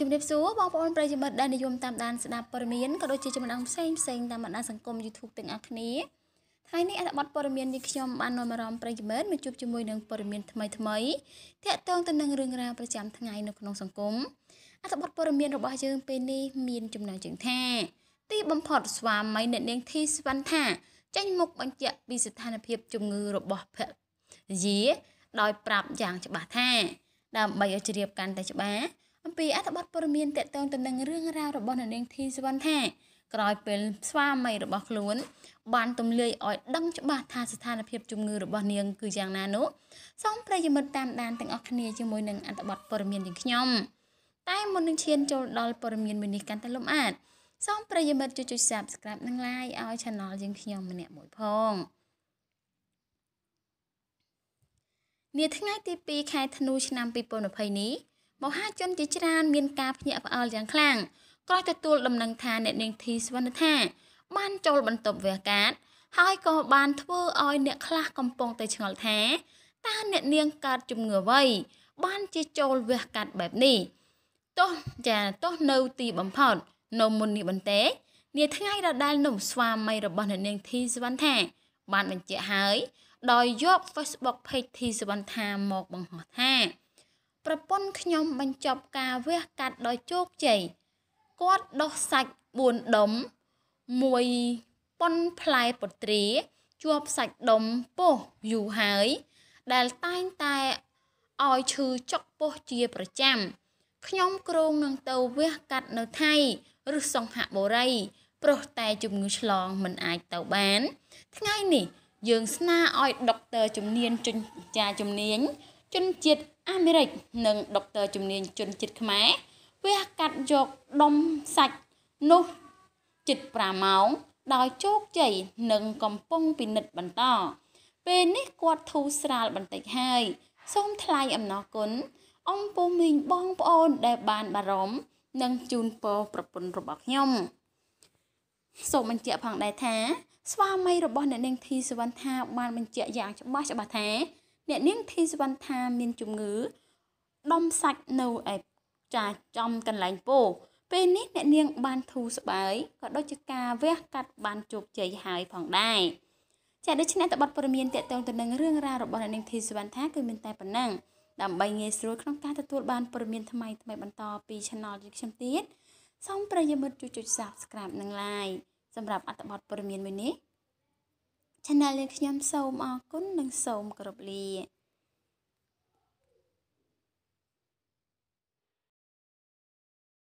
ជំរាបសួរបងប្អូនប្រិយមិត្តដែលនិយមតាមដានស្ដាប់ព័ត៌មានក៏ដូចជាចំណងផ្សេងផ្សេងតាមបណ្ដាសង្គម YouTube ទាំងអស់គ្នាថ្ងៃនេះអត្ថបទព័ត៌មាននេះខ្ញុំបាននាំអារម្មណ៍ប្រិយមិត្តមកជួបជាមួយនឹងព័ត៌មានថ្មីថ្មីទាក់ទងទៅនឹងរឿងរ៉ាវប្រចាំថ្ងៃនៅក្នុងសង្គមអត្ថបទព័ត៌មានរបស់យើងពេលនេះមានចំណងជើងថាទីបំផុតស្វាមីអ្នកនាងធីសវណ្ណថាចេញមុខបញ្ជាក់ពីស្ថានភាពជំងឺរបស់ភរិយាដោយប្រាប់យ៉ាងច្បាស់ថាដើម្បីឲ្យជ្រាបកាន់តែច្បាស់អំ ពីអត្ថបទព័ត៌មានតកតងទៅនឹងរឿងរ៉ាវរបស់អ្នកនាងធីសវណ្ណថាក្រោយពេលស្វាមីរបស់ខ្លួន បានទម្លាយឲ្យដឹងច្បាស់ថាស្ថានភាពជំងឺរបស់នាងគឺយ៉ាងណានោះសូមប្រិយមិត្តតាមដានទាំងអស់គ្នាជាមួយនឹងអត្ថបទព័ត៌មានទាំងខ្ញុំតែមុននឹងឈានចូលដល់ព័ត៌មានមួយនេះកាន់តែលំអិតសូមប្រិយមិត្តជួយចុច Subscribe និង Like ឲ្យ Channel យើងខ្ញុំម្នាក់មួយផងនាថ្ងៃទី2ខែធ្នូឆ្នាំ2020នេះ មហាជនជាច្រើនមានការភ្ញាក់ផ្អើលយ៉ាងខ្លាំងក្រោយទទួលដំណឹងថាអ្នកនាងធីសវណ្ណថា បានចូលបន្ទប់វះកាត ហើយក៏បានធ្វើឲ្យអ្នកខ្លះកំពុងតែឆ្ងល់ថាតើអ្នកនាងកើតជំងឺអ្វីបានជាចូលវះកាត់បែបនេះទោះចាទោះនៅទីបំផុតនៅមុននេះបន្តិចនាថ្ងៃដដែលនោះស្វាមីរបស់អ្នកនាងធីសវណ្ណថាបានបញ្ជាក់ហើយដោយយក Facebook page ធីសវណ្ណថាមកបង្ហោះថា ប្រពន្ធខ្ញុំបញ្ចប់ការវះកាត់ដោយជោគជ័យគាត់ដុសសាច់4ដុំមួយប៉ុនផ្លែពត្រាជាប់សាច់ដុំពោះយូរហើយ ដែលតែងតែឲ្យឈឺចុកពោះជាប្រចាំខ្ញុំគ្រងនឹងទៅវះកាត់នៅថៃឬសង្ហបុរីព្រោះតែជំងឺឆ្លងមិនអាចទៅបាន ថ្ងៃនេះយើងស្នើឲ្យដុកទ័រជំនាញជំនាញជំនាញ ជនជាតិអាមេរិក និងដុកទ័រជំនាញជនជាតិខ្មែរវះកាត់យកដុំសាច់នោះជិត5ម៉ោង ដោយជោគជ័យនិងកំពុងពិនិត្យបន្ត ពេលនេះគាត់ធូរស្រាលបន្តិចហើយ សូមថ្លែងអំណរគុណអំពូមីងបងប្អូនដែលបានបារម្ភនិងជូនពរប្រពន្ធរបស់ខ្ញុំសូមបញ្ជាក់ផងដែរថា ស្វាមីរបស់អ្នកនាងធីសវណ្ណថាបានបញ្ជាក់យ៉ាងច្បាស់ច្បាស់ថា អ្នកនាងធីសវណ្ណថាមានជំងឺដុំសាច់នៅឯចាចំកន្លែងពោពេលនេះអ្នកនាងបានធូរស្បើយក៏ដូចជាការវះកាត់បានជោគជ័យហើយផងដែរចាដូច្នេះតបတ်ព័ត៌មានតកតងទៅនឹងរឿងរ៉ាវរបស់អ្នកនាងធីសវណ្ណថាគឺមានតែប៉ុណ្ណឹងដើម្បីងាយស្រួលក្នុងការទទួលបានព័ត៌មានថ្មីថ្មីបន្តពី Channel យើងខ្ញុំទៀតសូមប្រិយមិត្តជួយចុច Subscribe និង Like សម្រាប់អត្ថបទព័ត៌មានមួយនេះ Channel យើងខ្ញុំសូមអរគុណនិងសូមគោរពលា